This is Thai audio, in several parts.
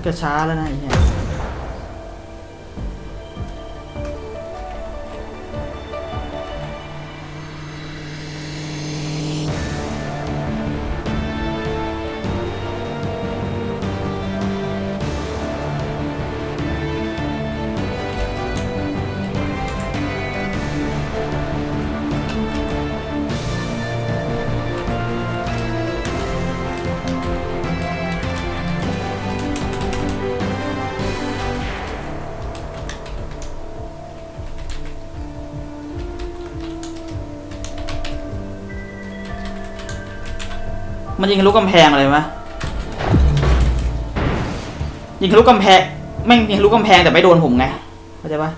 าเกิดช้าแล้วนะไอ้เนี่ย ยิงทะลุกำแพงเลยไหมยิงทะลุกำแพงแม่งยิงทะลุกำแพงแต่ไม่โดนผมไงเข้าใจปะ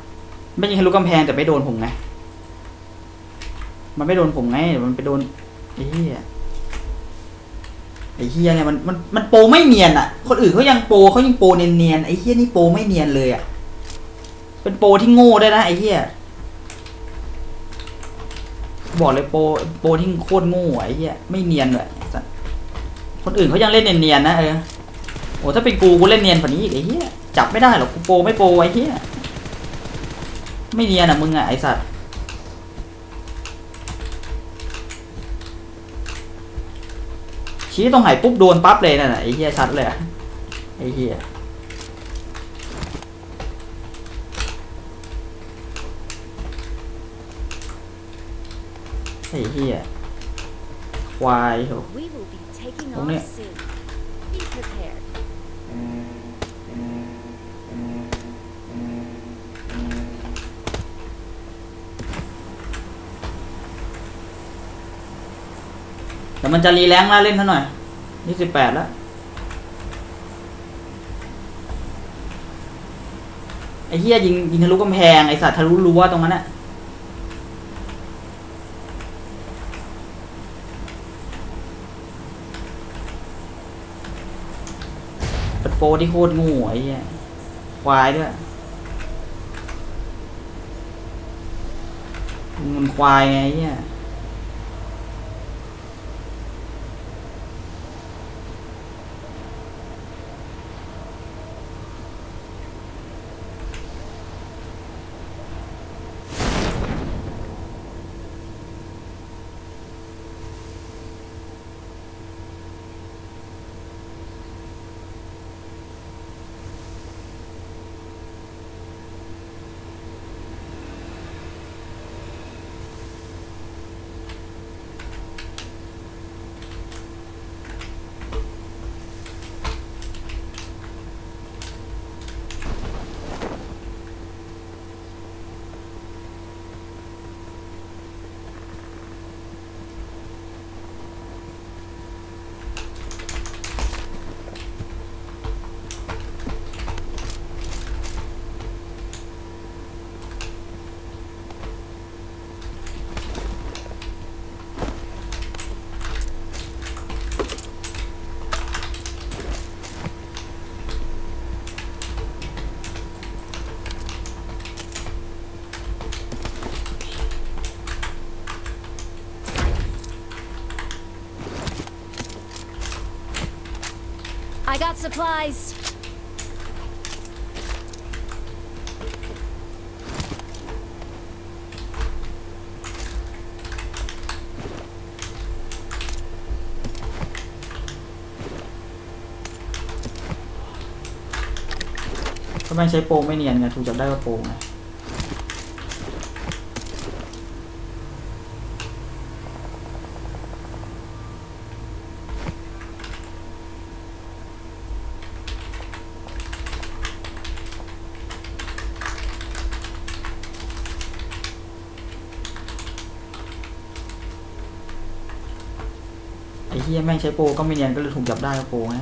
ไม่ยิงทะลุกำแพงแต่ไม่โดนผมไงมันไม่โดนผมไงมันไปโดนไอ้เหี้ยไอ้เหี้ยเนี่ยมันมันมันโปรไม่เนียนอะ คนอื่นเขายังโปรเขายังโปรเนียนๆไอ้เหี้ยนี่โปรไม่เนียนเลยอะ เป็นโปรที่โง่ได้วยนะไอ้เหี้ยบอกเลยโปรโปรที่โคตรโง่ไอ้เหี้ยไม่เนียนเลย คนอื่นเขายังเล่นเนียนๆนะเออโอ้ถ้าเป็นกูกูเล่นเนียนกว่านี้อีกไอ้เหี้ยจับไม่ได้หรอกกูโปรไม่โปรไอ้เหี้ยไม่เนียนอะมึงอะไอสัสชี้ตรงไหนปุ๊บโดนปั๊บเลยน่ะไอ้เหี้ยชัดเลยอะไอ้เหี้ยไอ้เหี้ยควายโห We will be taking Đúng off đấy. soon. Be prepared. แต่มันจะรีแรงแล้วเล่นเท่าหน่อยยี่สิบแปดแล้วไอ้เฮียยิงยิงทะลุกำแพงไอ้สัตว์ทะลุรั้วตรงนั้นอะ ป็นโปรที่โคตรงูไอ้เหี้ยควายด้วยมันควายไงไอ้เหี้ย got supplies. ก็ไม่งใช้โปรไม่เนียนไงถูกจับได้ว่าโปรไง ไอ้เฮียแม่งใช้โปรก็ไม่เนียนก็เลยถูกจับได้โปรไง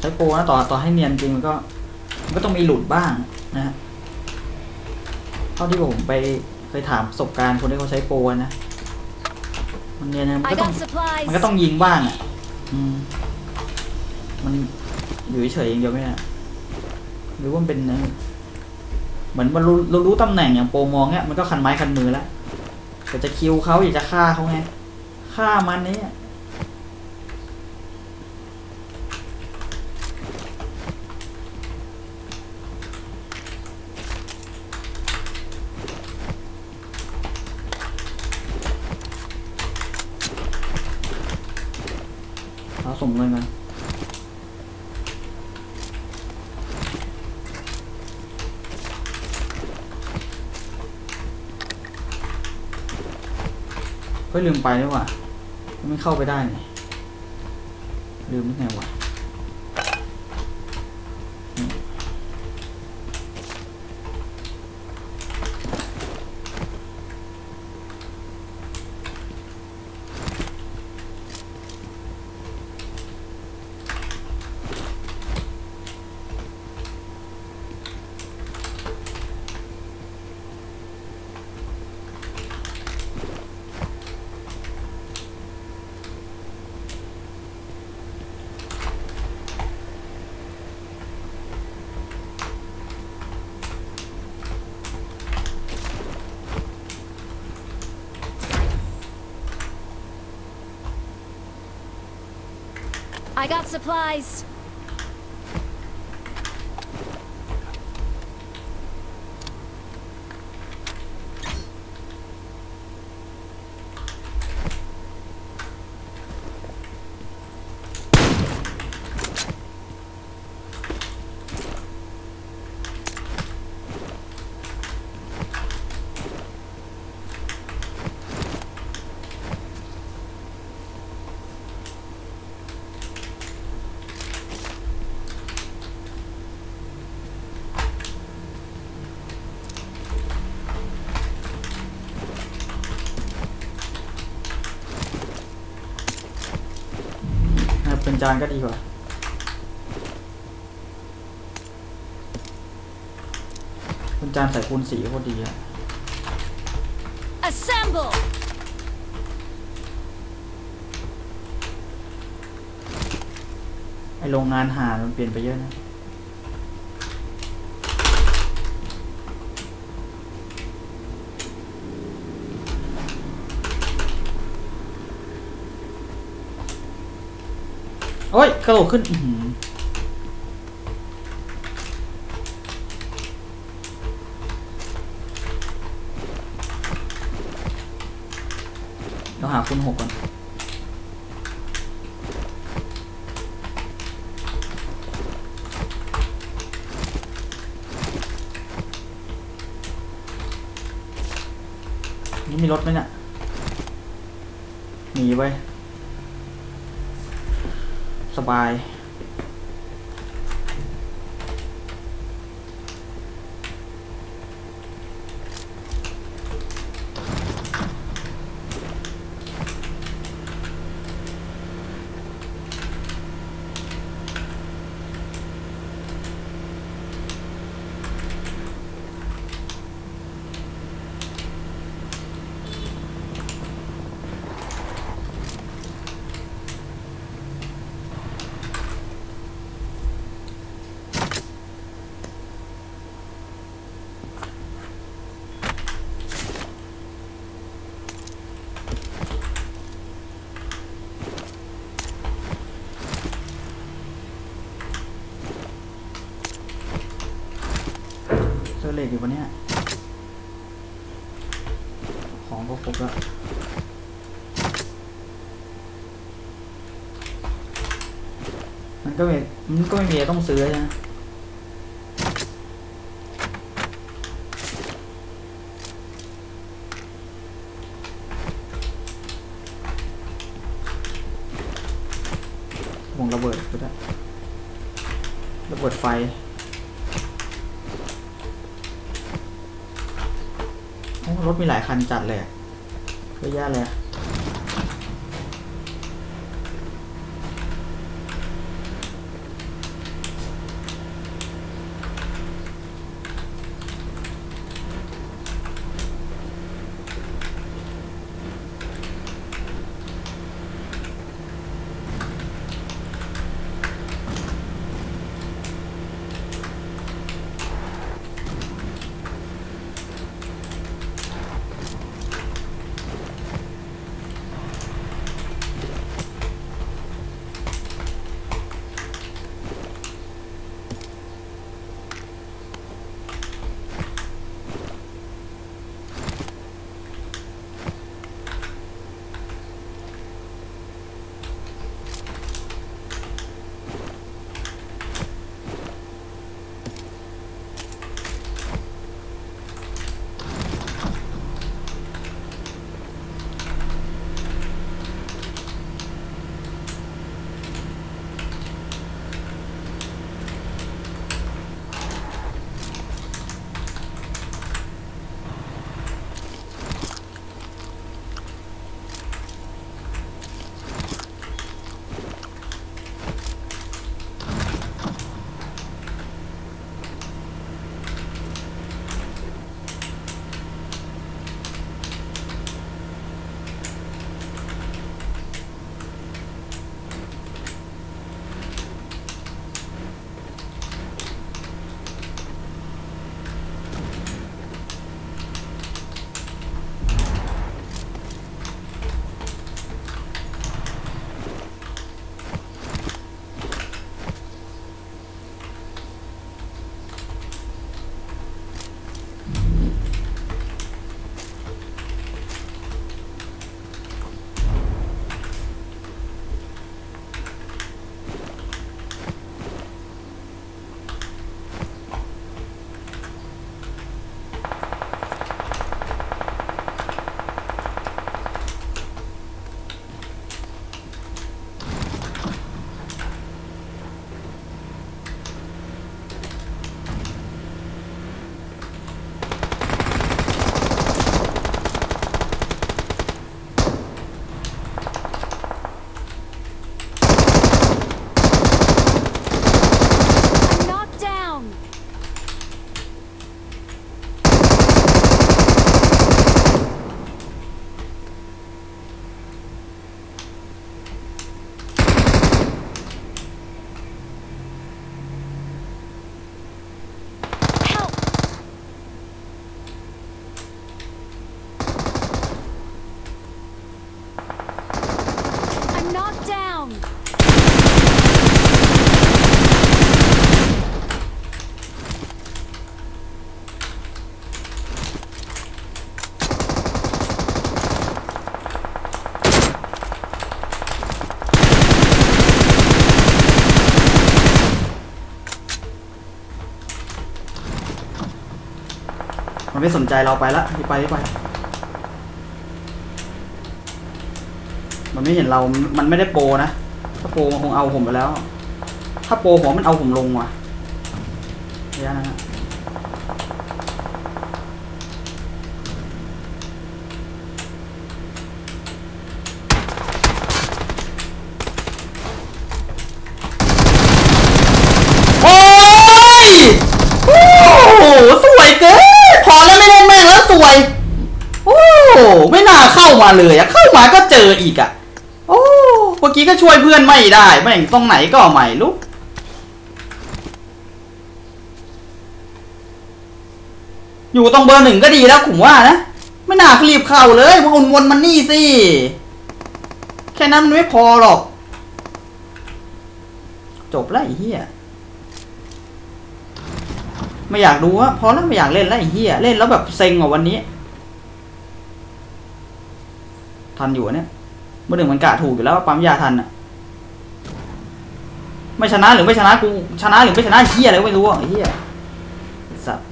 ใช้โปรนะต่อต่อให้เนียนจริงมันก็มันก็ต้องมีหลุดบ้างนะฮะ เท่าที่ผมไปเคยถามประสบการณ์คนที่เขาใช้โปรนะมันเนี่ยนะมัน I ก็ต้อง got supplies. มันก็ต้องยิงบ้างอะอืมมันอยู่เฉยๆอย่างเดียวไม่ได้หรือว่ามันเป็นนะเหมือนมันรู้เรารู้ตำแหน่งอย่างโปรมองเนี่ยมันก็คันไม้คันมือแล้วแต่จะคิวเขาอยากจะฆ่าเขาไงฆ่ามันเนี่ย ส่งเงินมาเฮ้ยลืมไปด้วยว่ะไม่เข้าไปได้นี่ลืมได้ไงวะ I got supplies. จานก็ดีกว่าเป็นจานใส่คูณสีโคตรดีอะ Assemble. ไอโรงงานหามันเปลี่ยนไปเยอะนะ กระโดดขึ้นอืเดี๋ยวหาคุณหกก่อนนี่มีรถไหมเนี่ยหนีไป สบาย เสื้ อยู่ปะเนี่ย ของก็ครบแล้วมันก็ไม่มันก็ไม่มีต้องซื้อนะวงระเบิดก็ได้ระเบิดไฟ โอ้ รถมีหลายคันจัดเลยอะเยอะแยะเลย ไม่สนใจเราไปละไปไป มันไม่เห็นเรา มันไม่ได้โปรนะ ถ้าโปรมันคงเอาผมไปแล้ว ถ้าโปรหัวมันเอาผมลงว่ะระยะนั้นะโอ้ย โอ้โห สวยเกิน พอแล้วไม่เล่นแม่งแล้วสวย โอ้ ไม่น่าเข้า มาเลยอะเข้ามาก็เจออีกอะโอ้เมื่อกี้ก็ช่วยเพื่อนไม่ได้แม่งตรงไหนก็ไม่รู้อยู่ตรงเบอร์หนึ่งก็ดีแล้วผมว่านะไม่น่ารีบเข้าเลยวนวนมันนี่สิแค่นั้นมันไม่พอหรอก จบแล้วไอ้เหี้ยไม่อยากดูอะพอแล้วไม่อยากเล่นแล้วไอ้เหี้ยเล่นแล้วแบบเซ็งกว่าวันนี้ ทันอยู่เนี่ยเมื่อหนึ่งมันกะถูกอยู่แล้วว่าปั๊มยาทันอะไม่ชนะหรือไม่ชนะกูชนะหรือไม่ชนะเหี้ยอะไรก็ไม่รู้อะเหี้ยสัตว์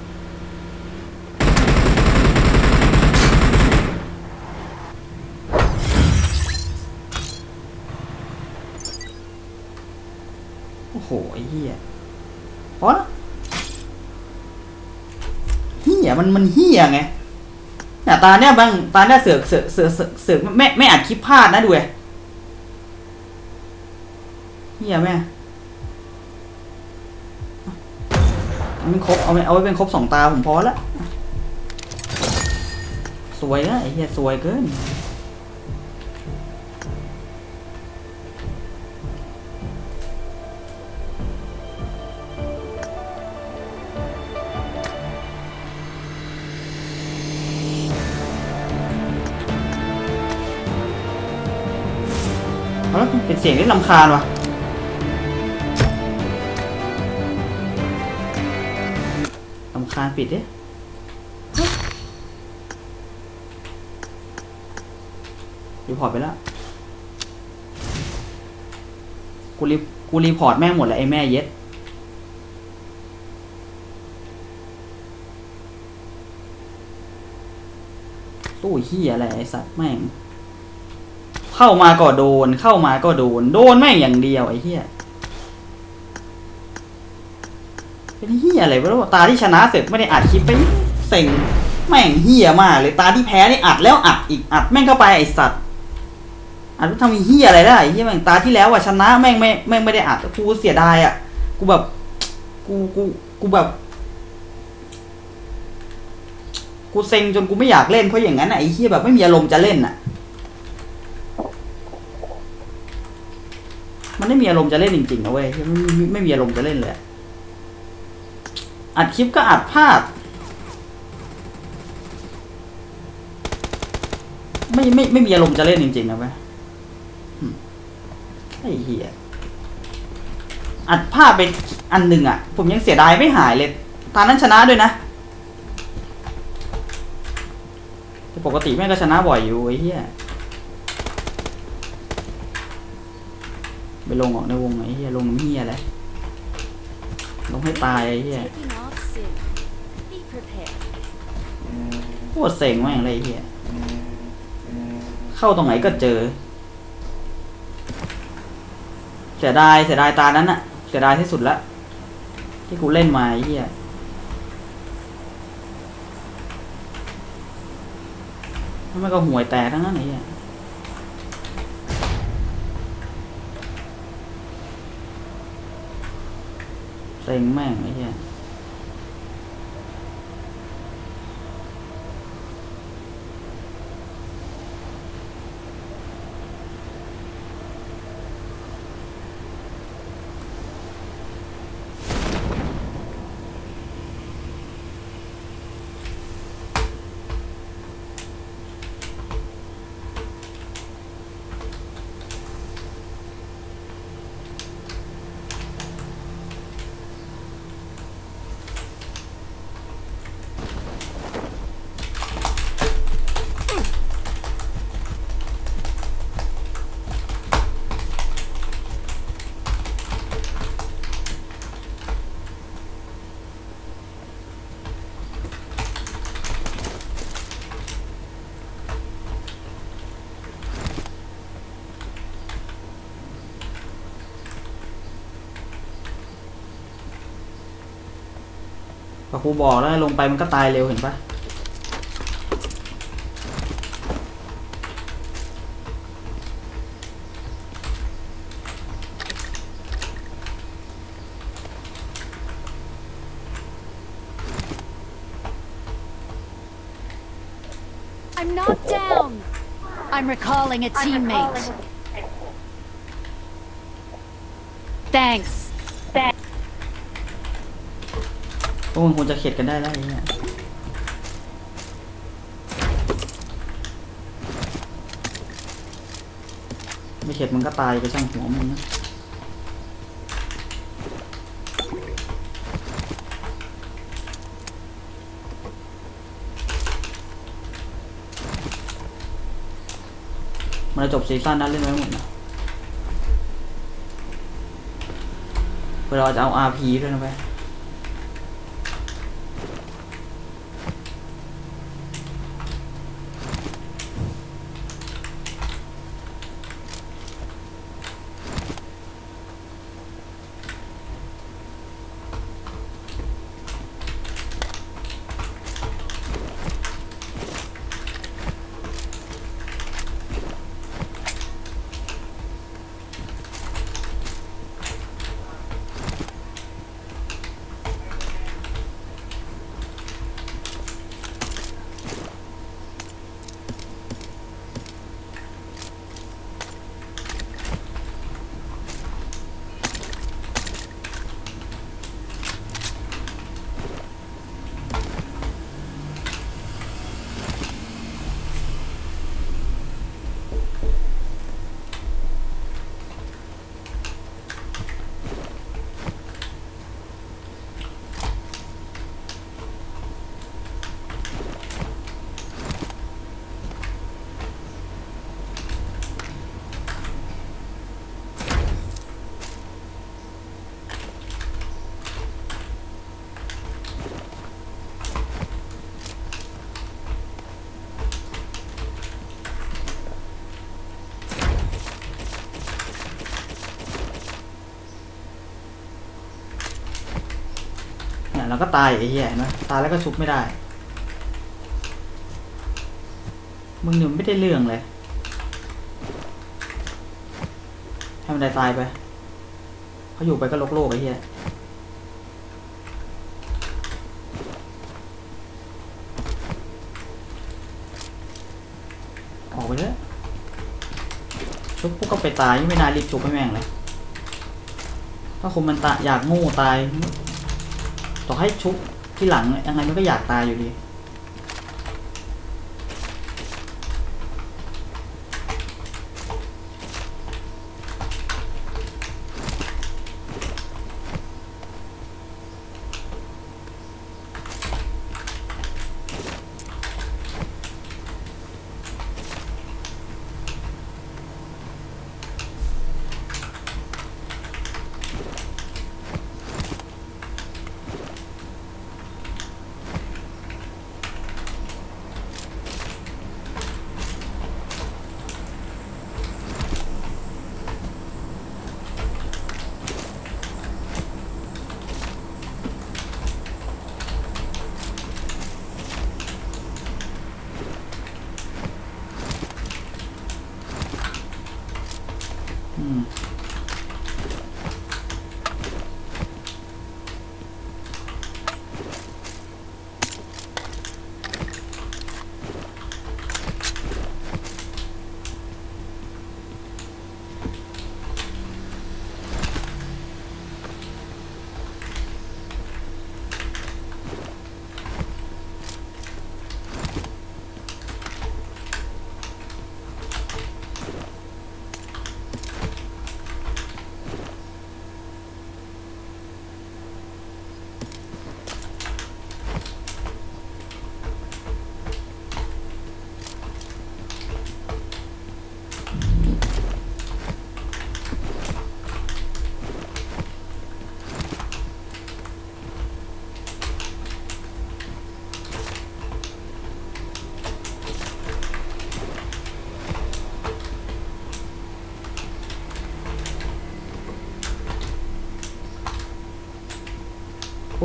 โอ้โหไอ้เหี้ยพอล้วเฮียมันมันเฮียไง เนี่ยตาเนี่ยบางตาเนี่ยเสือกเสือกเสือกเสือกไม่ไม่อาจคิดพลาดนะดูเว้ยเฮียแม่เอาเป็นครบเอาไว้เอาไว้เป็นครบสองตาผมพอละสวยนะไอ้เฮียสวยเกิน เสียงที่รำคาญว่ะรำคาญปิดดิ report ไปแล้ว กู re กู report แม่งหมดแล้วไอ้แม่เย็ดตู้เฮียอะไรไอ้สัตว์แม่ง เข้ามาก็โดน เข้ามาก็โดน โดนแม่งอย่างเดียวไอ้เฮียเป็นเฮียอะไรวะแล้ตาที่ชนะเสร็จไม่ได้อัดคลิปไปเซ็งแม่งเฮียมากเลยตาที่แพ้นี่อัดแล้วอัดอีกอัดแม่งเข้าไปไอสัตว์อัดทำเฮียอะไรได้ไอเฮียแม่งตาที่แล้วอะชนะแม่งไม่แม่งไม่ได้อัดกูเสียดายอะกูแบบกูกูกูแบบ กูเซ็งจนกูไม่อยากเล่นเพราะอย่างนั้นไอ้เฮียแบบไม่มีอารมณ์จะเล่นอะ มันไม่มีอารมณ์จะเล่นจริงๆนะเว้ยไม่ไม่ไม่มีอารมณ์จะเล่นเลยอัดคลิปก็อัดภาพไม่ไม่ไม่มีอารมณ์จะเล่นจริงๆนะเว้ยอืมไอ้เหี้ยอัดภาพไปอันหนึ่งอะ ผมยังเสียดายไม่หายเลยตอนนั้นชนะด้วยนะปกติแม่งก็ชนะบ่อยอยู่ไอ้เหี้ย ไปลงออกในวงไอ้เหี้ยลงเหี้ยอะไรลงให้ตายไอ้เหี้ย Taking off soon. Be prepared. โคตรเซ็งแม่งเลยไอ้เหี้ยเข้าตรงไหนก็เจอ เสียดายเสียดายตานั้นอะเสียดายที่สุดละที่กูเล่นมาไอ้เหี้ยแล้วมันก็ห่วยแตกทั้งนั้นไอ้เหี้ย เซ็งแม่งไอ้เหี้ย พอครูบอกแล้วลงไปมันก็ตายเร็วเห็นปะ วกมึงควรจะเข็ดกันได้แล้วไอ้เนี่ยไม่เข็ดมึงก็ตายไปช่างหัวมึงนะมันจะจบซีซั่นนั้นเล่นไว้หมดนะเวลาจะเอา RP ด้วยนะไป ก็ตายไอ้เหี้ยเห็นไหมตายแล้วก็ชุบไม่ได้ มึงเนี่ยไม่ได้เรื่องเลยให้มันได้ตายไปเขาอยู่ไปก็โลกโลกไอ้เหี้ยออกไปเลยชุบพวกก็ไปตายไม่น่ารีบชุบให้แม่งเลยถ้าคนมันตาอยากง่ตาย ต่อให้ชุบที่หลังยังไงมันก็อยากตายอยู่ดี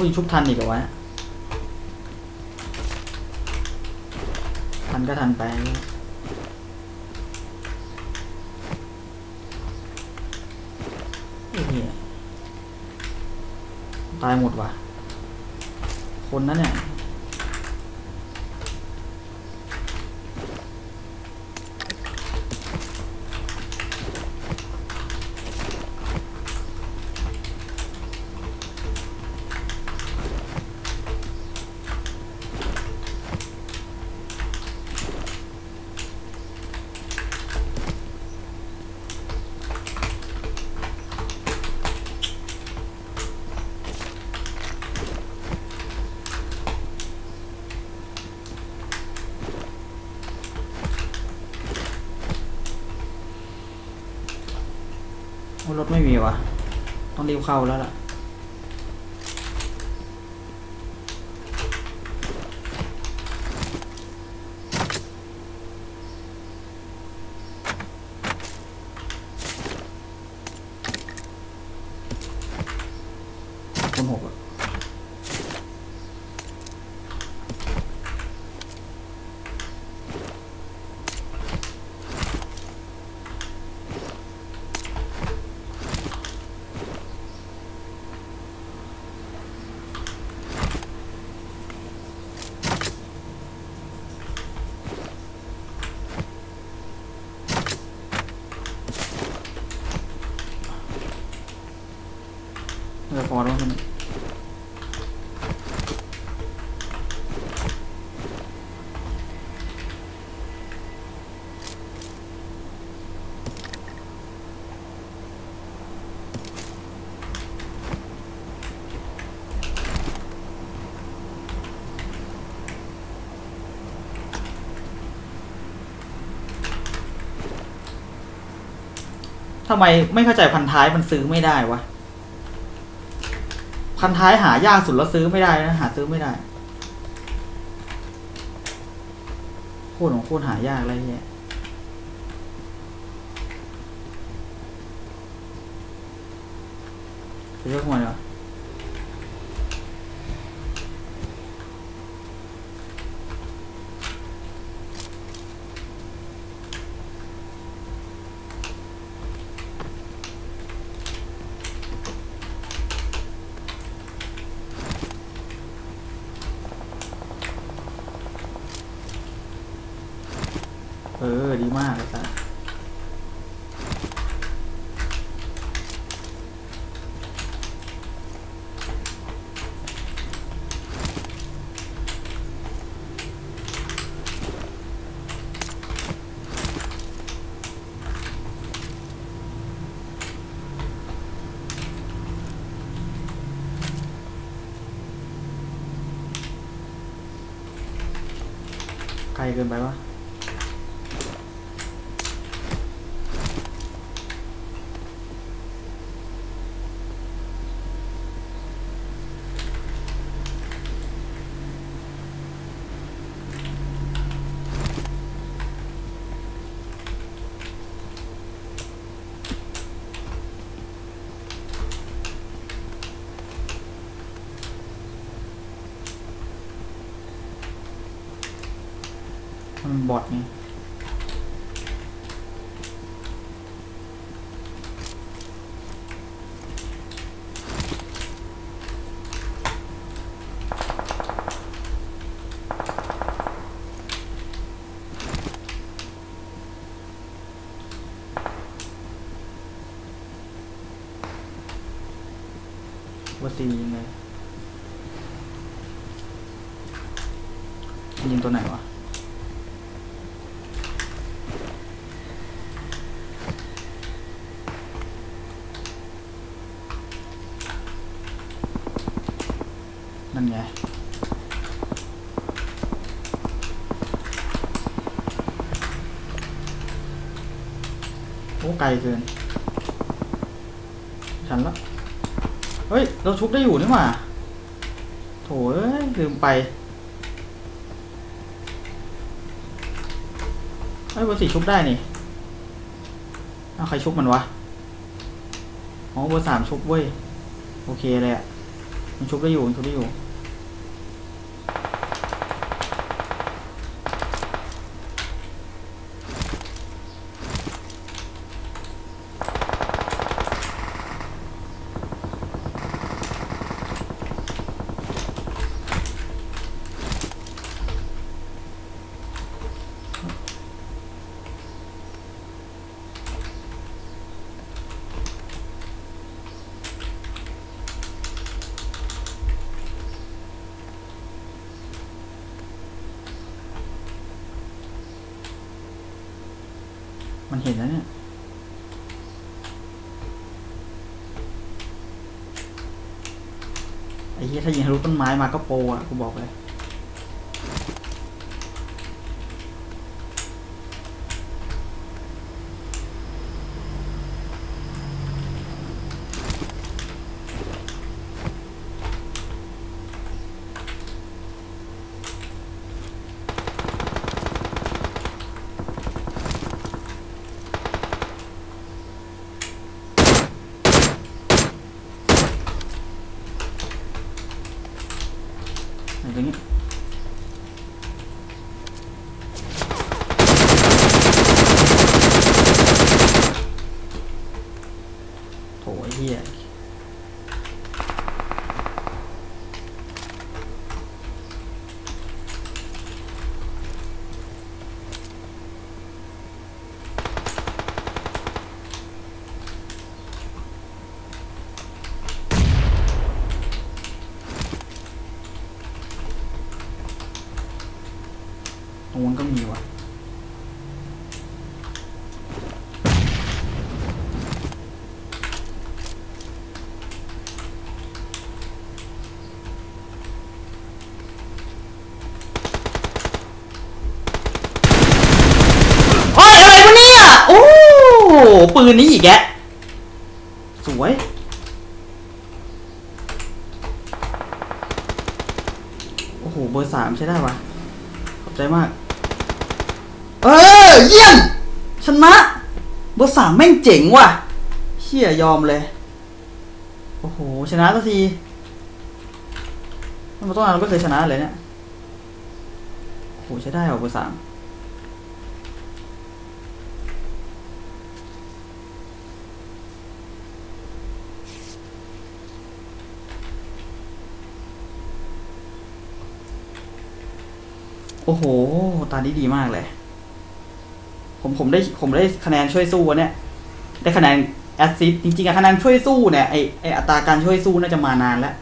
ยังชุบทันอีกเหรอวะทันก็ทันไปตายหมดว่ะ คนนั้นเนี่ย เข้าแล้วล่ะ พอแล้วมันทำไมไม่เข้าใจพันท้ายมันซื้อไม่ได้วะ พันท้ายหายากสุดแล้วซื้อไม่ได้นะหาซื้อไม่ได้โคตรของโคตรหายากอะไรเงี้ยเลือกหัวเลยวะเออ ดีมากเลยจ้ะ ไกลเกินไบอทไงว่าตียิงเลยยิงตัวไหนวะ นั่นไง โอ้ ไกลเกิน ฉันละ เฮ้ย เราชุบได้อยู่นี่หว่า โถเอ้ย ลืมไปเฮ้เบอร์สี่ชุบได้นี่เอาใครชุบมันวะ อ๋อเบอร์สามชุบเว้ย โอเคเลยอะมันชุบได้อยู่ มันชุบได้อยู่ มันเห็นแล้วเนี่ยไอ้เหี้ยถ้ายิงทะลุต้นไม้มาก็โปอะกูบอกเลย รงนู้นก็มีว่ะโอ้ยอะไรวะเนี่ยโอ้ปืนนี้อีกแกะสวย โอ้โห เบอร์สามใช้ได้วะขอบใจมาก เออ เยี่ยม ชนะ เบอร์สามแม่งเจ๋งว่ะเชี่ยยอมเลย โอ้โห ชนะสักทีมันต้องนานเราไม่เคยชนะเลยเนี่ย โอ้โห ใช้ได้เหรอเบอร์สามโอ้โห ตานี้ดีมากเลย ผมผมได้ผมได้คะแนนช่วยสู้เนี่ย ได้คะแนนแอสซิสจริงๆอะคะแนนช่วยสู้เนี่ยไอไออัตราการช่วยสู้น่าจะมานานแล้ว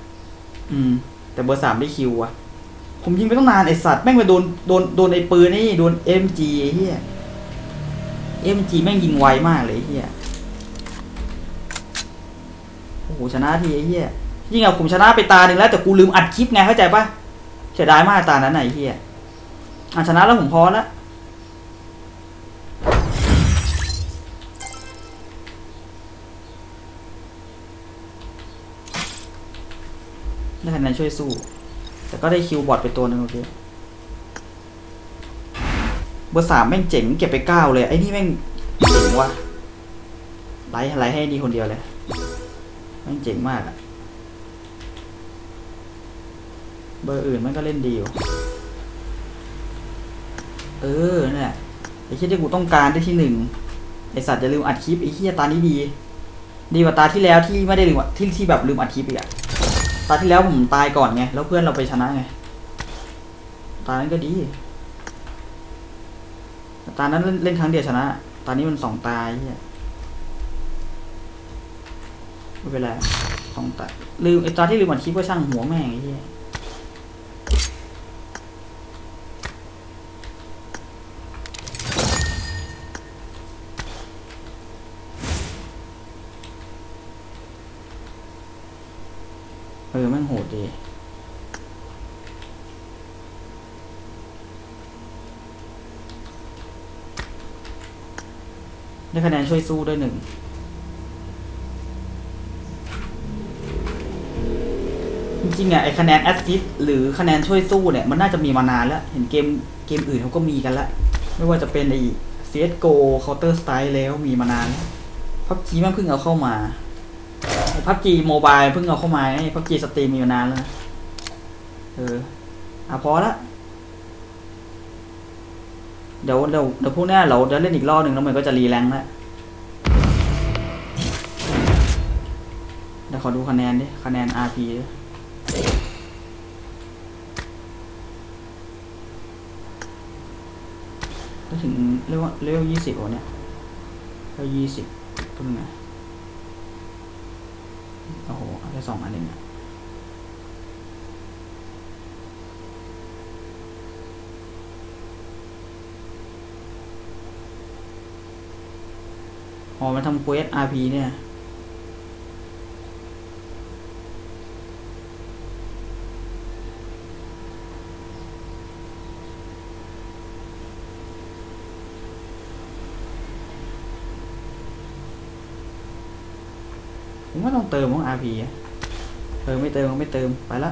อืม แต่เบอร์สามได้ kill อะผมยิงไปตั้งนานไอสัตว์แม่งไปโดนโดนโดนไอปืนนี่โดน MG เหี้ย MG แม่งยิงไวมากเลยเหี้ยโอ้โหชนะทีไอเหี้ยยิ่งอะผมชนะไปตาหนึ่งแล้วแต่กูลืมอัดคลิปไงเข้าใจปะเสียดายมากตานั้นไหนเหี้ยอะชนะแล้วผมพอแล้ว นนช่วยสู้ แต่ก็ได้ kill bot ไปตัวหนึ่งโอเคเบอร์สามแม่งเจ๋งเก็บไปเก้าเลยไอ้นี่แม่งเจ๋งว่ะไลท์ไลท์ให้ดีคนเดียวเลยแม่งเจ๋งมากอะเบอร์อื่นมันก็เล่นดีอยู่เออเนั่นแหละไอ้เหี้ยที่กูต้องการได้ที่หนึ่งไอสัตว์อย่าลืมอัดคลิปไอ้เหี้ยตานี้ดี ดีกว่าตาที่แล้วที่ไม่ได้ลืมที่ที่แบบลืมอัดคลิปอีกอะ ตาที่แล้วผมตายก่อนไง แล้วเพื่อนเราไปชนะไง ตานั้นก็ดี ตานั้นเล่นเล่นครั้งเดียวชนะ ตานี้มันสองตาไอ้เหี้ยไม่เป็นไรสองตาลืมไอ้ตาที่ลืมอัดคลิปก็ช่างหัวแม่งไอ้เหี้ย เออแม่งโห ดีได้คะแนนช่วยสู้ด้วยหนึ่งจริงๆอะไอคะแนนแอสซิสหรือคะแนนช่วยสู้เนี่ย มันน่าจะมีมานานแล้ว เห็นเกมเกมอื่นเขาก็มีกันล้วไม่ว่าจะเป็นไอ CSGO Counter Strike แล้วมีมานาน PUBG แม่งเพิ่งเอาเข้ามา PUBG Mobile เพิ่งเอาเข้ามาไง PUBG Steam มีมานานแล้ว เออ อะพอละ เดี๋ยวเดี๋ยวเดี๋ยวพวกนี้เราจะเล่นอีกรอบหนึ่งแล้วมันก็จะ rerank แล้วเดี๋ยวขอดูคะแนนดิ คะแนน RP ดถึงเรียกว่าเลเวลยี่สิบวะเนี่ยเลเวลยี่สิบตรงไหน โอ้โหเอาแค่สองอันเองอะอ๋อมันทำเควส RP เนี่ย ต้องเติมของ RP เติมไม่เติมก็ไม่เติมไปละ